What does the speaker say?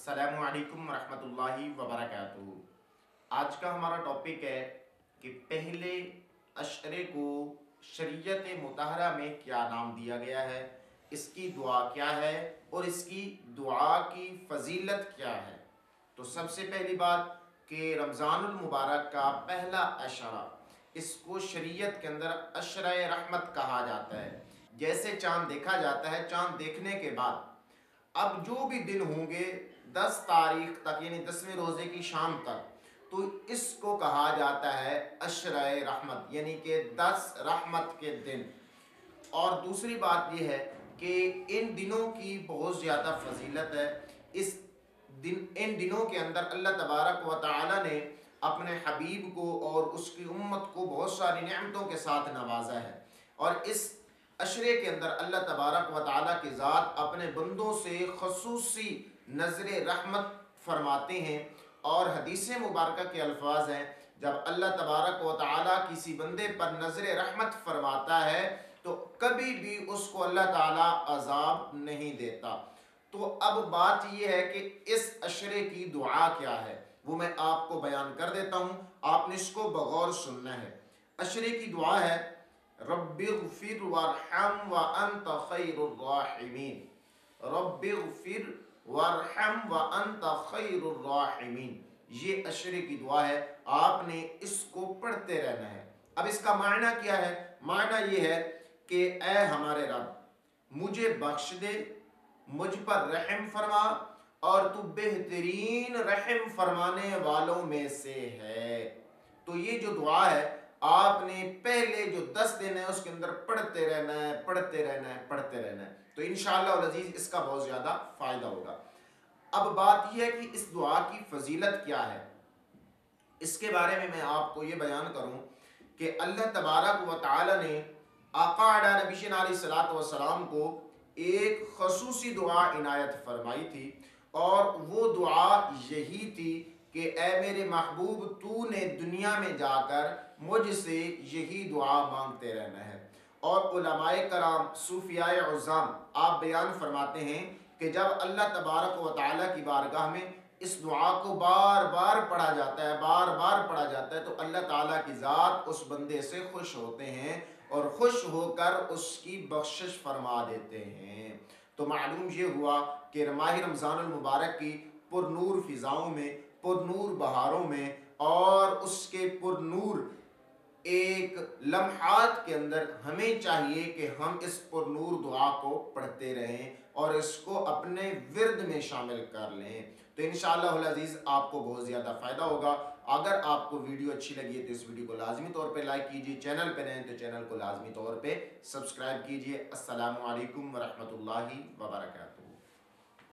असलकम वरहमतुल्लाहि वबरकातुहू आज का हमारा टॉपिक है कि पहले अशरे को शरीयत मुतहरा में क्या नाम दिया गया है? इसकी दुआ क्या है? और इसकी दुआ की फजीलत क्या है? तो सबसे पहली बात कि रमज़ानुल मुबारक का पहला अशरा, इसको शरीयत के अंदर अशर रहमत कहा जाता है। जैसे चाँद देखा जाता है, चाँद देखने के बाद। अब जो भी दिन होंगे दस तारीख तक, यानी दसवें रोज़े की शाम तक तो इसको कहा जाता है अशर रहमत, यानी कि दस रहमत के दिन। और दूसरी बात यह है कि इन दिनों की बहुत ज़्यादा फजीलत है। इस दिन, इन दिनों के अंदर अल्लाह तबारक व ताली ने अपने हबीब को और उसकी उम्मत को बहुत सारी नियमतों के साथ नवाजा है। और इस अशरे के अंदर अल्लाह तबारक व ताली की ज़ात अपने बंदों से खसूसी नज़र रहमत फरमाते हैं और हदीस मुबारक के अल्फाज हैं। जब अल्लाह तबारक व ताली किसी बंदे पर नज़र रहमत फरमाता है तो कभी भी उसको अल्लाह ताला अजाब नहीं देता। तो अब बात यह है कि इस अशरे की दुआ क्या है? वो मैं आपको बयान कर देता हूँ। आपने इसको बगौर सुनना है। अशरे की दुआ है रबिर वरहम व अंत रबिर वरहम व अंत खैर ये अशरे की दुआ है, आपने इसको पढ़ते रहना है। अब इसका मायना क्या है? मायना ये है कि ए हमारे रब, मुझे बख्श दे, मुझ पर रहम फरमा, और तू बेहतरीन रहम फरमाने वालों में से है। तो ये जो दुआ है आपने पहले जो दस दिन है, उसके अंदर पढ़ते रहना है, पढ़ते रहना है, पढ़ते रहना है। तो इन अज़ीज़, इसका बहुत ज़्यादा फ़ायदा होगा। अब बात यह है कि इस दुआ की फजीलत क्या है? इसके बारे में मैं आपको ये बयान करूँ कि अल्लाह तबारक व ने आका नबी सलाम को एक खसूसी दुआ इनायत फरमाई थी और वो दुआ यही थी कि ए मेरे महबूब तू ने दुनिया में जाकर मुझसे यही दुआ मांगते रहना है। और कराम सूफियाए आप बयान फरमाते हैं कि जब अल्लाह तबारक व ताली की बारगाह में इस दुआ को बार बार पढ़ा जाता है, बार बार पढ़ा जाता है तो अल्लाह ताला की ज़ात उस बंदे से खुश होते हैं और खुश होकर उसकी बख्शिश फरमा देते हैं। तो मालूम ये हुआ कि माह रमज़ान मुबारक की पुरनूर फ़िज़ाओं में पुरनूर बहारों में और उसके पुरनूर एक लम्हात के अंदर हमें चाहिए कि हम इस पुरनूर दुआ को पढ़ते रहें और इसको अपने विरद में शामिल कर लें। तो इन अज़ीज़, आपको बहुत ज़्यादा फ़ायदा होगा। अगर आपको वीडियो अच्छी लगी है तो इस वीडियो को लाजमी तौर पे लाइक कीजिए। चैनल पे रहें तो चैनल को लाजमी तौर पे सब्सक्राइब कीजिए। वालेकुम वरहमतुल्लाहि वबरकातुहू।